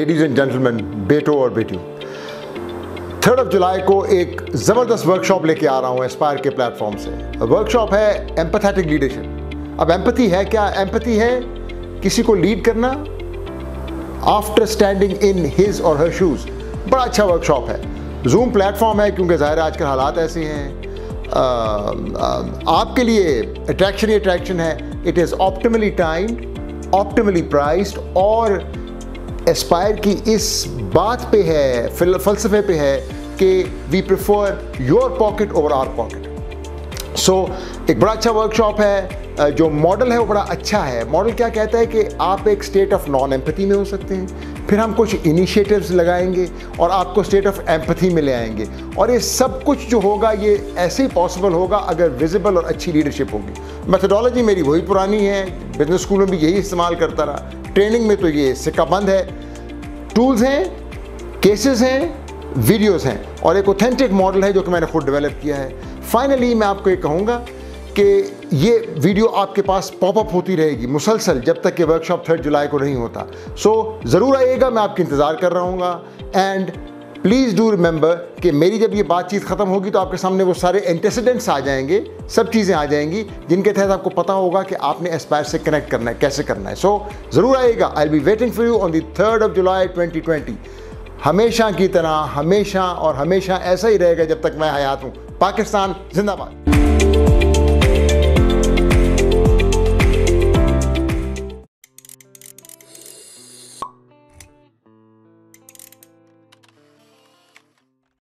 Ladies and gentleman बेटो और बेटियों थर्ड ऑफ़ जुलाई को एक ज़बरदस्त वर्कशॉप लेके आ रहा हूँ एस्पायर के प्लेटफॉर्म से। वर्कशॉप है एम्पथेटिक लीडरशिप अब एम्पथी है क्या? एम्पथी है किसी को लीड करना आफ्टर स्टैंडिंग इन हिज और हर शूज़ बड़ा अच्छा वर्कशॉप है। जूम प्लेटफॉर्म है क्योंकि ज़ाहिर आजकल हालात ऐसे हैं। आ, आ, आपके लिए अट्रैक्शन ही अट्रैक्शन है। It is optimally timed optimally priced और एस्पायर की इस बात पे है फ़लसफ़े पे है कि we prefer your pocket over our pocket so एक बड़ा अच्छा वर्कशॉप है जो मॉडल है वो बड़ा अच्छा है। मॉडल क्या कहता है कि आप एक स्टेट ऑफ़ नॉन एम्पथी में हो सकते हैं। फिर हम कुछ इनिशिएटिव्स लगाएँगे और आपको स्टेट ऑफ़ एम्पथी में ले आएँगे। और ये सब कुछ जो होगा, ये ऐसे ही पॉसिबल होगा अगर विजिबल और अच्छी लीडरशिप होगी। मैथडोलॉजी मेरी वही पुरानी है। बिज़नेस स्कूल में भी यही इस्तेमाल करता रहा। ट्रेनिंग में तो ये सिक्का बंद है। टूल्स हैं केसेस हैं वीडियोस हैं। और एक ऑथेंटिक मॉडल है जो कि मैंने खुद डेवलप किया है। फाइनली मैं आपको ये कहूँगा कि ये वीडियो आपके पास पॉपअप होती रहेगी मुसलसल जब तक कि वर्कशॉप थर्ड जुलाई को नहीं होता। सो so, ज़रूर आइएगा मैं आपका इंतज़ार कर रहा हूँ एंड प्लीज़ डू रिमेंबर कि मेरी जब ये बातचीत ख़त्म होगी तो आपके सामने वो सारे एंटेसिडेंट्स आ जाएँगे सब चीज़ें आ जाएँगी जिनके तहत आपको पता होगा कि आपने एस्पायर से कनेक्ट करना है कैसे करना है। सो so, ज़रूर आइएगा। I be waiting for you on the third of July 2020 हमेशा की तरह हमेशा और हमेशा ऐसा ही रहेगा जब तक मैं हयात हूँ। पाकिस्तान जिंदाबाद।